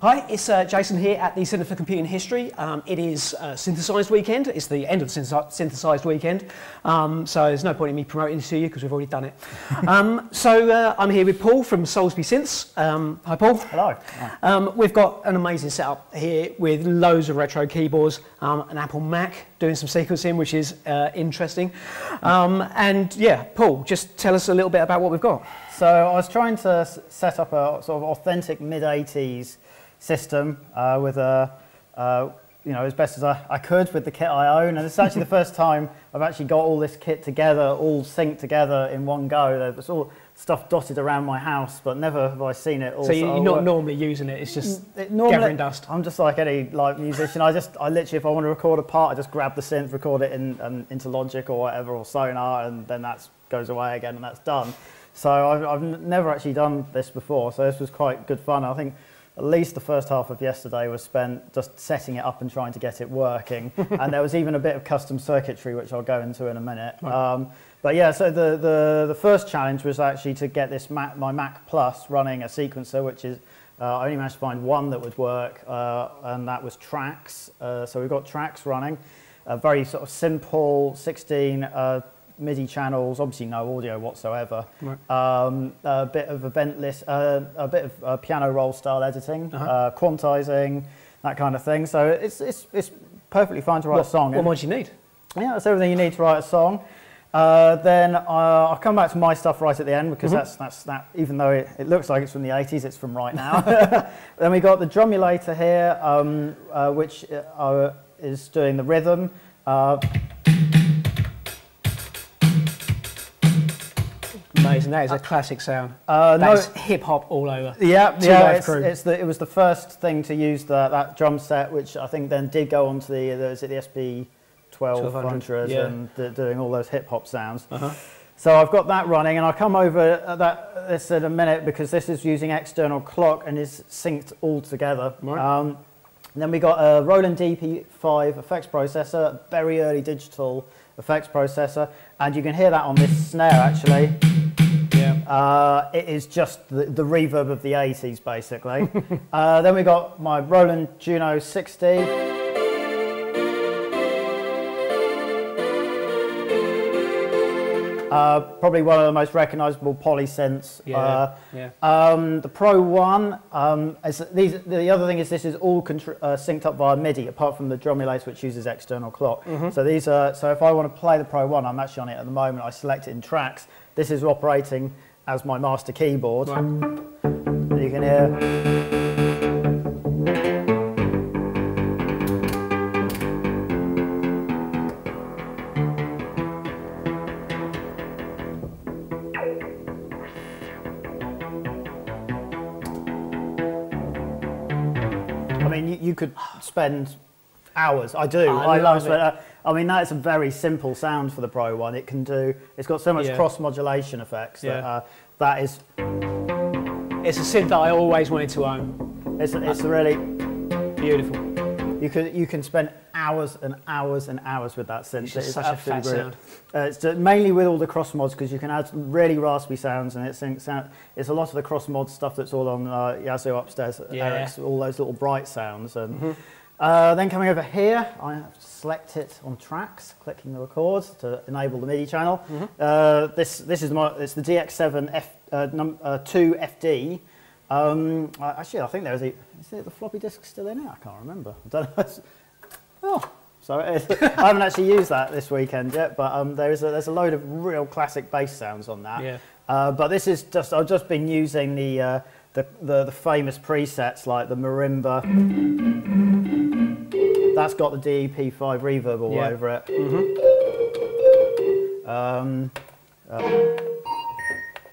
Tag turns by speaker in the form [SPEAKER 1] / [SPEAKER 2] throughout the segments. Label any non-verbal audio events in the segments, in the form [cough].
[SPEAKER 1] Hi, it's uh, Jason here at the Centre for Computing History. Um, it is uh, Synthesised Weekend. It's the end of the Synthesised Weekend. Um, so there's no point in me promoting this to you because we've already done it. [laughs] um, so uh, I'm here with Paul from Soulsby Synths. Um, hi, Paul.
[SPEAKER 2] Hello.
[SPEAKER 1] Um, we've got an amazing setup here with loads of retro keyboards, um, an Apple Mac doing some sequencing, which is uh, interesting. and yeah, Paul, just tell us a little bit about what we've got.
[SPEAKER 2] So I was trying to set up a sort of authentic mid-80s system uh, with a, uh, you know, as best as I, I could with the kit I own. And it's actually the first time I've actually got all this kit together, all synced together in one go. There's all stuff dotted around my house, but never have I seen it.
[SPEAKER 1] All so you're not normally using it, it's just it, normally, gathering dust?
[SPEAKER 2] I'm just like any like musician. I just, I literally, if I want to record a part, I just grab the synth, record it in, um, into Logic or whatever, or Sonar, and then that goes away again and that's done. So I've, I've never actually done this before, so this was quite good fun. I think at least the first half of yesterday was spent just setting it up and trying to get it working. [laughs] and there was even a bit of custom circuitry, which I'll go into in a minute. Right. Um, but yeah, so the, the, the first challenge was actually to get this Mac, my Mac Plus running a sequencer, which is, uh, I only managed to find one that would work, uh, and that was Tracks. Uh, so we've got Tracks running, a very sort of simple 16 uh, MIDI channels, obviously no audio whatsoever. Right. Um, a bit of event list, uh, a bit of uh, piano roll style editing, uh-huh. uh, quantizing, that kind of thing. So it's, it's, it's perfectly fine to write
[SPEAKER 1] what,
[SPEAKER 2] a song.
[SPEAKER 1] What more do you need?
[SPEAKER 2] Yeah, that's everything you need to write a song. Uh, then uh, I'll come back to my stuff right at the end because mm-hmm. that's, that's that. Even though it, it, looks like it's from the 80s, it's from right now. [laughs] then we got the drumulator here, um, uh, which uh, is doing the rhythm.
[SPEAKER 1] Amazing. That is a classic sound. Uh, That's no, hip hop all over.
[SPEAKER 2] Yeah, yeah. It's, it's, the, it was the first thing to use the, that drum set, which I think then did go on to the, the is it the SP 1200 yeah. and the, doing all those hip hop sounds. Uh-huh. So I've got that running, and I'll come over that this in a minute because this is using external clock and is synced all together. Right. Um, then we got a Roland DEP5 effects processor, very early digital effects processor, and you can hear that on this snare actually. Uh, it is just the, the, reverb of the 80s, basically. [laughs] uh, then we got my Roland Juno 60. Uh, probably one of the most recognisable polysynths. Yeah, uh, yeah. Um, the Pro One. Um, is, these, the other thing is this is all uh, synced up via MIDI, apart from the drumulator, which uses external clock. Mm -hmm. So these are. So if I want to play the Pro One, I'm actually on it at the moment. I select it in tracks. This is operating as my master keyboard. Right. You can hear. I mean, you, you could spend hours. I do. I, I love it. Uh, I mean, that's a very simple sound for the Pro One. It can do. It's got so much yeah. cross modulation effects yeah. that uh, that is.
[SPEAKER 1] It's a synth that I always wanted to own.
[SPEAKER 2] It's it's really
[SPEAKER 1] beautiful.
[SPEAKER 2] You can you can spend hours and hours and hours with that synth.
[SPEAKER 1] It's just such a fat sound.
[SPEAKER 2] Uh, it's mainly with all the cross mods because you can add really raspy sounds and it's sound. It's a lot of the cross mod stuff that's all on uh, Yazoo upstairs. Yeah. Eric's, all those little bright sounds and. Mm -hmm. Uh, then coming over here, I select it on tracks, clicking the record to enable the MIDI channel. Mm -hmm. uh, this this is my it's the DX7 F uh, num, uh, 2 FD. Um, actually, I think there's a is it the floppy disk still in it? I can't remember. I don't know. [laughs] oh, so [laughs] I haven't actually used that this weekend yet, but um, there is a, there's a load of real classic bass sounds on that. Yeah. Uh, but this is just I've just been using the uh, the, the, the famous presets like the marimba. That's got the DEP5 reverb all yeah. over it. Mm -hmm. um, uh,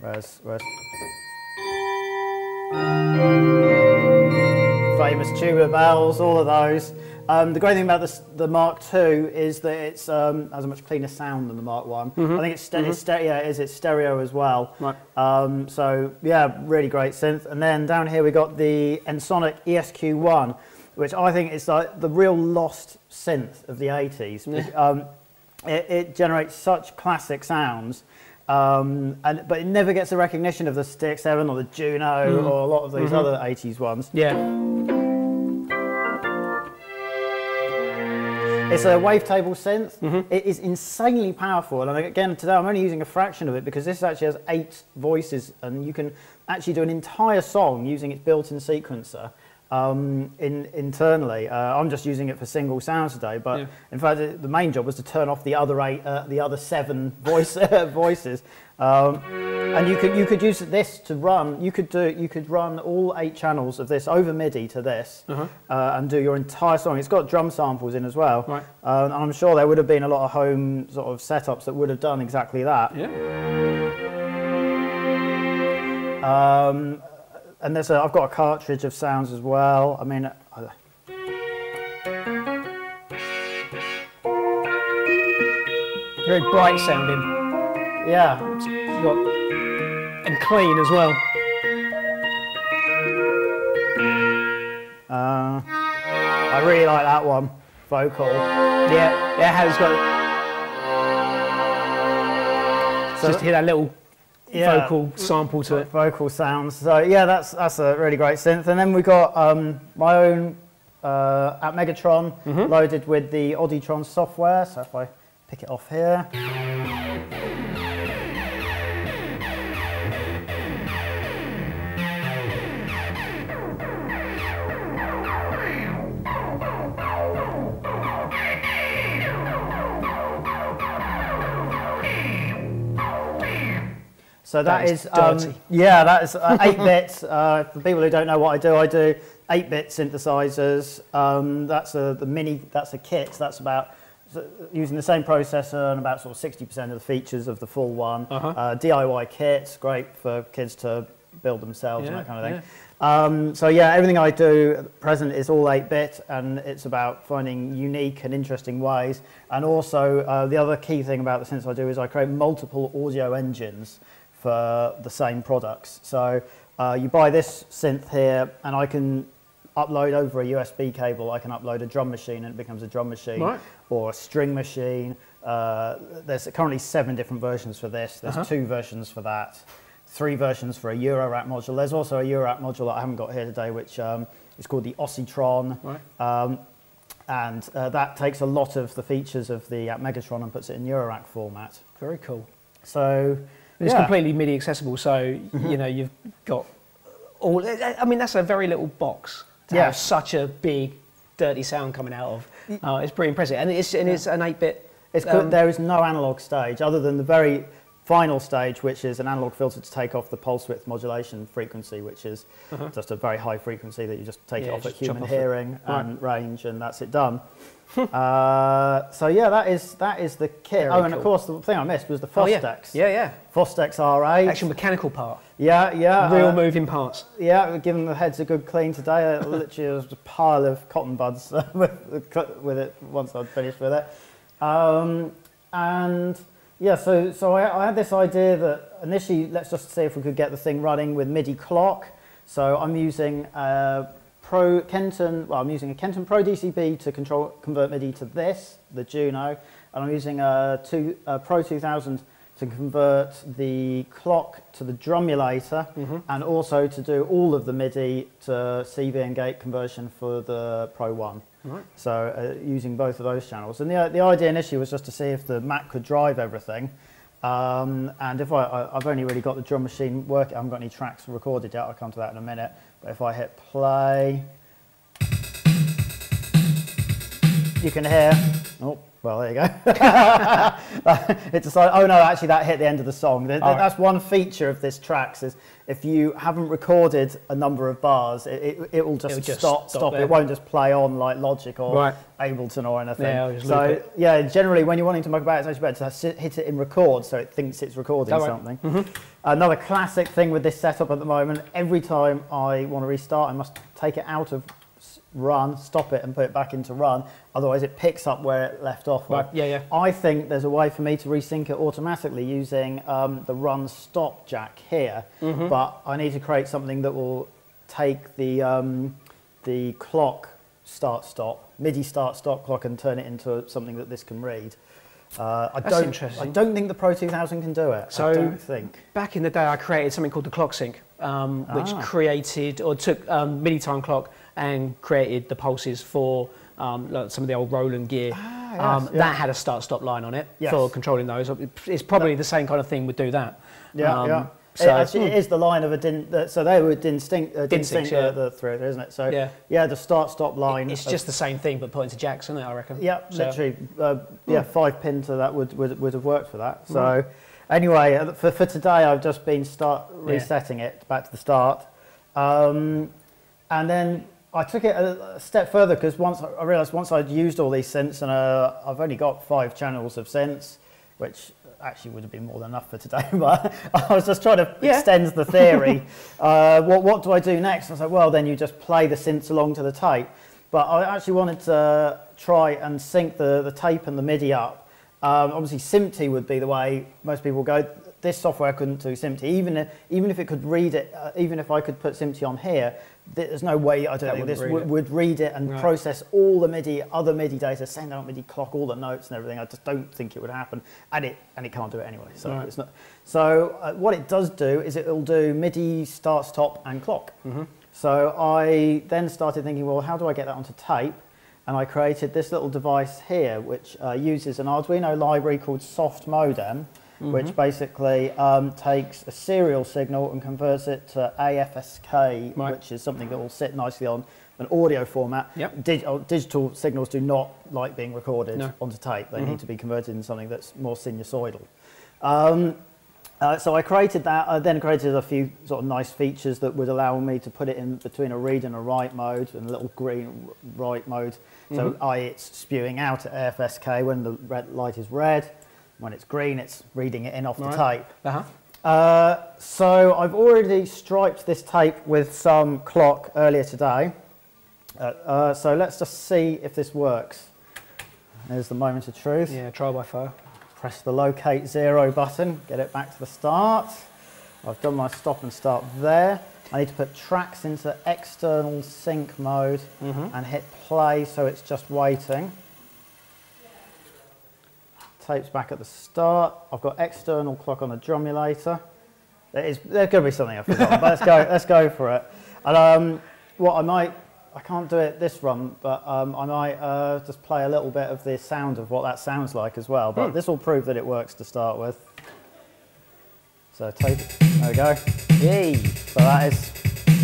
[SPEAKER 2] where's, where's famous tubular bells, all of those. Um, the great thing about this, the Mark II is that it um, has a much cleaner sound than the Mark One. Mm -hmm. I think it's, stereo, mm -hmm. it's stereo, yeah, it is, it's stereo as well. Right. Um, so yeah, really great synth. And then down here we got the Ensoniq ESQ1, which I think is like the real lost synth of the 80s. Yeah. Um, it, it, generates such classic sounds. Um, and, but it never gets the recognition of the Stick 7 or the Juno mm. or a lot of these mm -hmm. other 80s ones.
[SPEAKER 1] Yeah.
[SPEAKER 2] It's a wavetable synth. It is insanely powerful. And again, today I'm only using a fraction of it because this actually has eight voices and you can actually do an entire song using its built-in sequencer um, in, internally. Uh, I'm just using it for single sounds today, but
[SPEAKER 1] Yeah.
[SPEAKER 2] in fact, the- the main job was to turn off the other eight, uh, the other seven voice [laughs] voices. Um, and you could you could use this to run. You could do you could run all eight channels of this over MIDI to this,
[SPEAKER 1] Uh-huh.
[SPEAKER 2] uh, and do your entire song. It's got drum samples in as well.
[SPEAKER 1] Right.
[SPEAKER 2] Uh, and I'm sure there would have been a lot of home sort of setups that would have done exactly that.
[SPEAKER 1] Yeah.
[SPEAKER 2] Um, and there's a, I've got a cartridge of sounds as well. I mean, I-
[SPEAKER 1] Very bright sounding.
[SPEAKER 2] Yeah,
[SPEAKER 1] got and clean as well.
[SPEAKER 2] uh, I really like that one. Vocal.
[SPEAKER 1] Yeah, yeah, it's got.
[SPEAKER 2] So-
[SPEAKER 1] just hear that little
[SPEAKER 2] Yeah.
[SPEAKER 1] vocal sample to it.
[SPEAKER 2] vocal sounds. So yeah, that's that's a really great synth. And then we got um, my own uh, Atmegatron
[SPEAKER 1] Mm-hmm.
[SPEAKER 2] loaded with the Auditron software. So if I pick it off here. So
[SPEAKER 1] That
[SPEAKER 2] that
[SPEAKER 1] is
[SPEAKER 2] is, um, yeah, that is uh, eight [laughs] bits. Uh, for people who don't know what I do, I do eight bit synthesizers. Um, that's a the mini. That's a kit. That's about so, using the same processor and about sort of sixty percent of the features of the full one.
[SPEAKER 1] Uh-huh.
[SPEAKER 2] Uh, DIY kits, great for kids to build themselves and that kind of thing. Um, so yeah, everything I do at present is all 8-bit, and it's about finding unique and interesting ways. And also, uh, the other key thing about the synths I do is I create multiple audio engines for the same products. So uh, you buy this synth here, and I can upload over a USB cable. I can upload a drum machine, and it becomes a drum machine,
[SPEAKER 1] Right.
[SPEAKER 2] or a string machine. Uh, there's currently seven different versions for this. There's
[SPEAKER 1] Uh-huh.
[SPEAKER 2] two versions for that three versions for a Eurorack module. There's also a Eurorack module that I haven't got here today, which um, is called the Oscitron.
[SPEAKER 1] Right.
[SPEAKER 2] Um, and uh, that takes a lot of the features of the uh, Megatron and puts it in Eurorack format.
[SPEAKER 1] Very cool.
[SPEAKER 2] So
[SPEAKER 1] It's
[SPEAKER 2] yeah.
[SPEAKER 1] completely MIDI accessible, so you know you've got all. I mean, that's a very little box to
[SPEAKER 2] Yeah.
[SPEAKER 1] have such a big, dirty sound coming out of. Uh, it's pretty impressive, and it's and it's an eight-bit.
[SPEAKER 2] It's
[SPEAKER 1] um,
[SPEAKER 2] there is no analog stage other than the very final stage, which is an analog filter to take off the pulse width modulation frequency, which is just a very high frequency that you just take
[SPEAKER 1] Uh-huh. Yeah,
[SPEAKER 2] it off at human
[SPEAKER 1] it.
[SPEAKER 2] hearing
[SPEAKER 1] Right.
[SPEAKER 2] and range, and that's it done. [laughs] uh, so yeah, that is that is the kit.
[SPEAKER 1] Very
[SPEAKER 2] oh, and of course, the thing I missed was the
[SPEAKER 1] Oh, yeah.
[SPEAKER 2] Fostex.
[SPEAKER 1] Yeah, yeah.
[SPEAKER 2] Fostex R8.
[SPEAKER 1] Actual mechanical part,
[SPEAKER 2] yeah, yeah.
[SPEAKER 1] real
[SPEAKER 2] uh,
[SPEAKER 1] moving parts.
[SPEAKER 2] Yeah, giving the heads a good clean today. Uh, [laughs] literally, was a pile of cotton buds [laughs] with, with it once I'd finished with it. Um, and yeah, so, so I, I had this idea that initially, let's just see if we could get the thing running with MIDI clock. So I'm using a Pro Kenton, well, I'm using a Kenton Pro DCB to control convert MIDI to this, the Juno, and I'm using a, two, a Pro 2000 to convert the clock to the drumulator and also to do all of the MIDI to CV and gate conversion for the Pro 1.
[SPEAKER 1] Right.
[SPEAKER 2] So uh, using both of those channels. And the, the idea initially was just to see if the Mac could drive everything. Um, and if I, I've only really got the drum machine working, I haven't got any tracks recorded yet, I'll come to that in a minute. But if I hit play, you can hear, oh, well, there you go. [laughs] it decided, oh no, actually that hit the end of the song. Th- th-
[SPEAKER 1] All right.
[SPEAKER 2] That's one feature of this track, is if you haven't recorded a number of bars, it, it, it will just,
[SPEAKER 1] just
[SPEAKER 2] stop,
[SPEAKER 1] stop
[SPEAKER 2] stop. It won't just play on like Logic or
[SPEAKER 1] Right.
[SPEAKER 2] Ableton or anything.
[SPEAKER 1] Yeah,
[SPEAKER 2] so yeah, generally when you're wanting to muck about, it's actually better to hit it in record so it thinks it's recording
[SPEAKER 1] right.
[SPEAKER 2] something.
[SPEAKER 1] Mm-hmm.
[SPEAKER 2] Another classic thing with this setup at the moment, every time I want to restart, I must take it out of run, stop it and put it back into run. Otherwise it picks up where it left off.
[SPEAKER 1] Right, yeah, yeah.
[SPEAKER 2] I think there's a way for me to resync it automatically using um, the run stop jack here,
[SPEAKER 1] Mm-hmm.
[SPEAKER 2] but I need to create something that will take the, um, the clock start stop, MIDI start stop clock and turn it into something that this can read. Uh, I,
[SPEAKER 1] That's
[SPEAKER 2] don't,
[SPEAKER 1] interesting.
[SPEAKER 2] I don't think the Pro 2000 can do it.
[SPEAKER 1] So-
[SPEAKER 2] I don't think.
[SPEAKER 1] Back in the day, I created something called the Clock Sync, um, which
[SPEAKER 2] Ah.
[SPEAKER 1] created or took um, MIDI time clock and created the pulses for um, like some of the old Roland gear.
[SPEAKER 2] Ah,
[SPEAKER 1] um,
[SPEAKER 2] yes, yeah.
[SPEAKER 1] That had a start-stop line on it
[SPEAKER 2] Yes.
[SPEAKER 1] for controlling those. It's probably the same kind of thing would do that.
[SPEAKER 2] Yeah,
[SPEAKER 1] Um,
[SPEAKER 2] yeah.
[SPEAKER 1] So,
[SPEAKER 2] it actually it is the line of a din. The, so they would distinct, uh, distinct
[SPEAKER 1] yeah.
[SPEAKER 2] the, the through, isn't it? So
[SPEAKER 1] Yeah.
[SPEAKER 2] yeah, the start-stop line.
[SPEAKER 1] it's
[SPEAKER 2] of-
[SPEAKER 1] just the same thing, but put into jacks, isn't it? I reckon.
[SPEAKER 2] Yeah,
[SPEAKER 1] So-
[SPEAKER 2] literally. Uh, yeah, five pin to that would, would, would have worked for that. So, anyway, uh, for, for today, I've just been start resetting it back to the start, um, and then I took it a, a step further because once I- I realised once I'd used all these synths, and uh, I've only got five channels of synths, which actually would have been more than enough for today, [laughs] but I was just trying to
[SPEAKER 1] Yeah.
[SPEAKER 2] extend the theory. [laughs] uh, what, what do I do next? I was like, well, then you just play the synths along to the tape. But I actually wanted to try and sync the, the tape and the MIDI up. Um, obviously, SMPTE would be the way most people go. This software couldn't do SMPTE, even if, even if it could read it, uh, even if I could put SMPTE on here, there's no way I don't
[SPEAKER 1] That
[SPEAKER 2] think this
[SPEAKER 1] read
[SPEAKER 2] would, would read it and
[SPEAKER 1] Right.
[SPEAKER 2] process all the MIDI, other MIDI data, send out MIDI clock, all the notes and everything. I just don't think it would happen, and it and it can't do it anyway. So
[SPEAKER 1] Right.
[SPEAKER 2] it's not. So uh, what it does do is it'll do MIDI, start, stop, and clock.
[SPEAKER 1] Mm-hmm.
[SPEAKER 2] So I then started thinking, well, how do I get that onto tape? And I created this little device here, which uh, uses an Arduino library called Soft Modem,
[SPEAKER 1] Mm-hmm.
[SPEAKER 2] which basically um, takes a serial signal and converts it to AFSK,
[SPEAKER 1] Right.
[SPEAKER 2] which is something that will sit nicely on an audio format.
[SPEAKER 1] Yep.
[SPEAKER 2] Dig- oh, digital signals do not like being recorded
[SPEAKER 1] No.
[SPEAKER 2] onto tape. They need to be converted into something that's more sinusoidal. Um, uh, so I created that. I then created a few sort of nice features that would allow me to put it in between a read and a write mode, and a little green write mode. So I, it's spewing out at AFSK when the red light is red. When it's green, it's reading it in off the
[SPEAKER 1] Right.
[SPEAKER 2] tape.
[SPEAKER 1] Uh-huh.
[SPEAKER 2] Uh, so I've already striped this tape with some clock earlier today. Uh, uh, so let's just see if this works. There's the moment of truth.
[SPEAKER 1] Yeah, trial by fire.
[SPEAKER 2] Press the locate zero button, get it back to the start. I've done my stop and start there. I need to put tracks into external sync mode and hit play so it's just waiting. Tapes back at the start. I've got external clock on the drumulator. There is, there's going to be something I've forgotten, but let's go, [laughs] let's go for it. And um, what I might, I can't do it this run, but um, I might uh, just play a little bit of the sound of what that sounds like as well. But this will prove that it works to start with. So tape, there we go. Yay. So that is,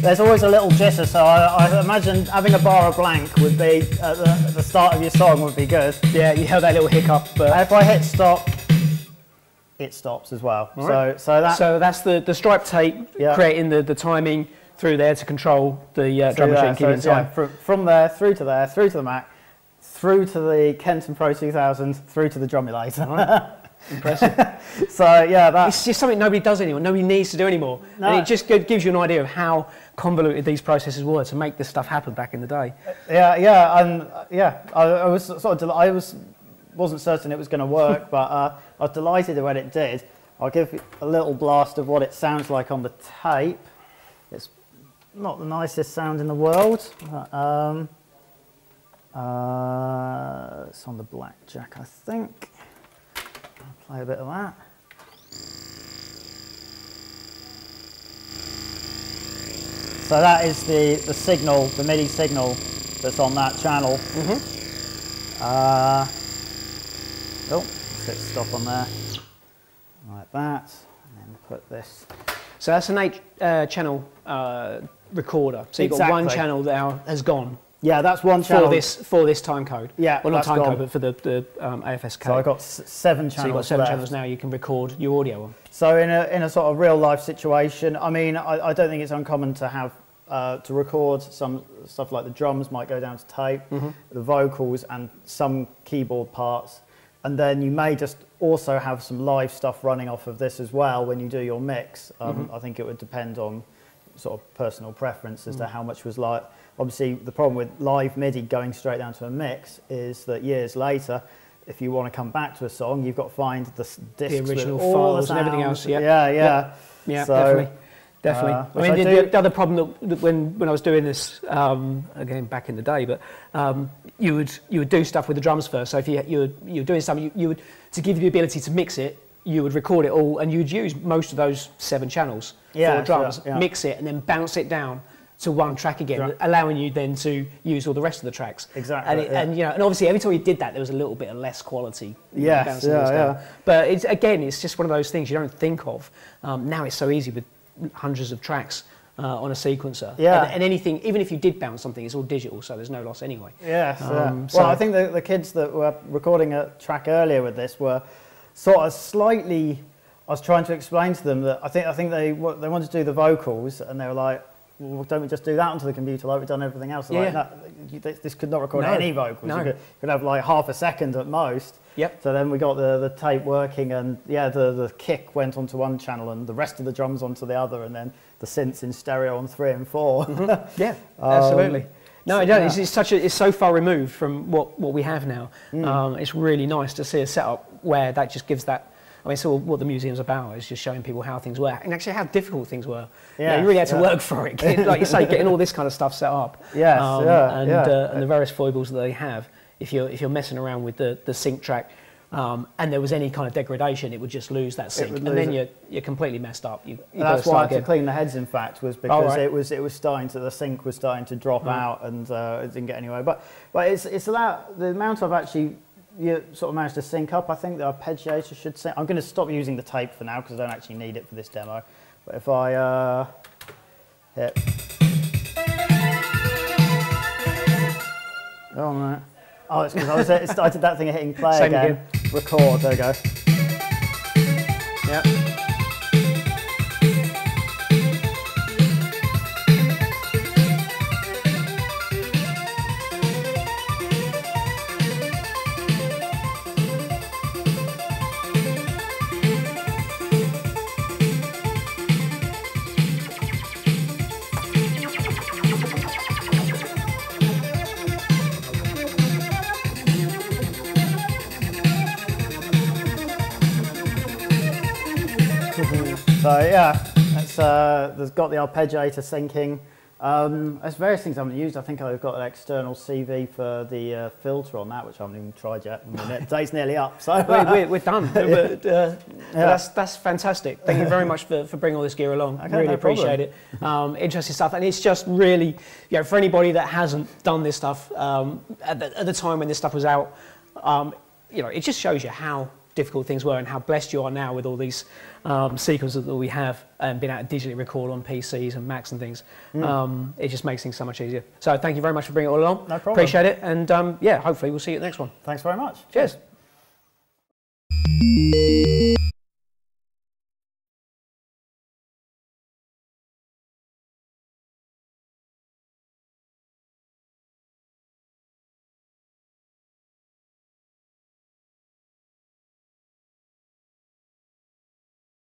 [SPEAKER 2] there's always a little jitter, so I, I imagine having a bar of blank would be, at the, at the start of your song would be good.
[SPEAKER 1] Yeah, you have that little hiccup. But
[SPEAKER 2] If I hit stop, it stops as well. So, so that,
[SPEAKER 1] so that's the, the stripe tape
[SPEAKER 2] Yeah.
[SPEAKER 1] creating the, the timing through there to control the uh, drum machine
[SPEAKER 2] there. So
[SPEAKER 1] keeping
[SPEAKER 2] it's, yeah,
[SPEAKER 1] time.
[SPEAKER 2] from, from there through to there, through to the Mac, through to the Kenton Pro 2000, through to the drumulator. [laughs]
[SPEAKER 1] Impressive.
[SPEAKER 2] so yeah, that's
[SPEAKER 1] it's just something nobody does anymore. Nobody needs to do anymore.
[SPEAKER 2] No.
[SPEAKER 1] And it just gives you an idea of how convoluted these processes were to make this stuff happen back in the day.
[SPEAKER 2] yeah, yeah, and uh, yeah, I, I was sort of I was wasn't certain it was going to work, [laughs] but uh, I was delighted when it did. I'll give a little blast of what it sounds like on the tape. It's not the nicest sound in the world. Um, uh, it's on the blackjack, I think. I'll play a bit of that. So that is the, the signal, the MIDI signal that's on that channel. Uh, oh, let's hit stop on there. Like that. And then put this.
[SPEAKER 1] So that's an eight uh, channel uh, recorder. So you've got one channel that now has gone
[SPEAKER 2] Yeah, that's one channel.
[SPEAKER 1] for this for this time code.
[SPEAKER 2] Yeah,
[SPEAKER 1] well not time
[SPEAKER 2] gone.
[SPEAKER 1] code, but for the, the um, AFSK.
[SPEAKER 2] So I've got s- seven channels.
[SPEAKER 1] So you've got seven
[SPEAKER 2] left.
[SPEAKER 1] channels now. You can record your audio on.
[SPEAKER 2] So in a, in a sort of real life situation, I mean, I, I don't think it's uncommon to have uh, to record some stuff like the drums might go down to tape, the vocals and some keyboard parts, and then you may just also have some live stuff running off of this as well when you do your mix. Um, I think it would depend on sort of personal preference as to how much was like. Obviously, the problem with live MIDI going straight down to a mix is that years later, if you want to come back to a song, you've got to find the discs with
[SPEAKER 1] original files
[SPEAKER 2] the
[SPEAKER 1] and everything else, yeah.
[SPEAKER 2] yeah, yeah.
[SPEAKER 1] Yeah,
[SPEAKER 2] So,
[SPEAKER 1] definitely. Definitely.
[SPEAKER 2] uh,
[SPEAKER 1] I mean,
[SPEAKER 2] I
[SPEAKER 1] the, the, the other problem that, that when, when I was doing this, um, again, back in the day, but um, you, would, you would do stuff with the drums first. So if you, you, were, you were doing something, you, you would, to give you the ability to mix it, you would record it all and you'd use most of those seven channels
[SPEAKER 2] Yeah,
[SPEAKER 1] for drums,
[SPEAKER 2] sure, yeah.
[SPEAKER 1] mix it and then bounce it down to one track again,
[SPEAKER 2] Right.
[SPEAKER 1] allowing you then to use all the rest of the tracks.
[SPEAKER 2] Exactly,
[SPEAKER 1] And, it,
[SPEAKER 2] yeah.
[SPEAKER 1] and you know, and obviously every time you did that, there was a little bit of less quality.
[SPEAKER 2] Yes, yeah,
[SPEAKER 1] down.
[SPEAKER 2] yeah.
[SPEAKER 1] But it's, again, it's just one of those things you don't think of. Um, now it's so easy with hundreds of tracks uh, on a sequencer.
[SPEAKER 2] Yeah.
[SPEAKER 1] And, and anything, even if you did bounce something, it's all digital, so there's no loss anyway.
[SPEAKER 2] Yes.
[SPEAKER 1] Um,
[SPEAKER 2] yeah.
[SPEAKER 1] so-
[SPEAKER 2] Well, I think the, the kids that were recording a track earlier with this were sort of slightly. I was trying to explain to them that I think I think they wa- they wanted to do the vocals and they were like, well, don't we just do that onto the computer like we've done everything else? They're
[SPEAKER 1] Yeah.
[SPEAKER 2] Like, no, you- this could not record
[SPEAKER 1] No,
[SPEAKER 2] any vocals.
[SPEAKER 1] no.
[SPEAKER 2] You could, could have like half a second at most.
[SPEAKER 1] Yep.
[SPEAKER 2] So then we got the, the tape working, and yeah, the, the kick went onto one channel, and the rest of the drums onto the other, and then the synths in stereo on three and 4 [laughs]
[SPEAKER 1] Yeah,
[SPEAKER 2] Um,
[SPEAKER 1] absolutely. No,
[SPEAKER 2] so- yeah.
[SPEAKER 1] It's, it's such a, it's so far removed from what, what we have now.
[SPEAKER 2] Mm.
[SPEAKER 1] Um, it's really nice to see a setup where that just gives that. I mean, so what the museum's about is just showing people how things work and actually how difficult things were. You, know,
[SPEAKER 2] Yeah,
[SPEAKER 1] you really had to
[SPEAKER 2] yeah.
[SPEAKER 1] work for it. Like you say, getting all this kind of stuff set up. [laughs]
[SPEAKER 2] Yes, yeah,
[SPEAKER 1] and,
[SPEAKER 2] yeah.
[SPEAKER 1] Uh, and the various foibles that they have. If you're if you're messing around with the, the sync track. Um, and there was any kind of degradation, it would just lose that sync,
[SPEAKER 2] would
[SPEAKER 1] and then
[SPEAKER 2] it.
[SPEAKER 1] you're, you're completely messed up. You, to
[SPEAKER 2] that's why I had to clean the heads. In fact, was because
[SPEAKER 1] right.
[SPEAKER 2] it was it was starting to the sync was starting to drop
[SPEAKER 1] Right.
[SPEAKER 2] out and uh, it didn't get anywhere. But but it's it's allowed the amount I've actually you sort of managed to sync up. I think the arpeggiator should sync. I'm going to stop using the tape for now because I don't actually need it for this demo. But if I uh, hit. Oh no. Oh, it's because I was it started that thing of hitting play
[SPEAKER 1] Same
[SPEAKER 2] again. Record. There we go.
[SPEAKER 1] Yeah.
[SPEAKER 2] So yeah, it's, uh, there's got the arpeggiator syncing. Um, there's various things I haven't used. I think I've got an external CV for the uh, filter on that, which I haven't even tried yet. I mean, the day's nearly up, so
[SPEAKER 1] we're, we're, done. [laughs] But, uh,
[SPEAKER 2] Yeah.
[SPEAKER 1] that's, that's fantastic. Thank you very much for, for bringing all this gear along.
[SPEAKER 2] Okay,
[SPEAKER 1] really
[SPEAKER 2] no
[SPEAKER 1] appreciate it. Um, interesting stuff. And it's just really, you know, for anybody that hasn't done this stuff um, at, the, at the time when this stuff was out, um, you know, it just shows you how difficult things were and how blessed you are now with all these um, sequencers that we have and being able to digitally record on PCs and Macs and things. Um, it just makes things so much easier. So thank you very much for bringing it all along.
[SPEAKER 2] No problem.
[SPEAKER 1] Appreciate it. And um, yeah, hopefully we'll see you at the next one.
[SPEAKER 2] thanks very much.
[SPEAKER 1] Cheers.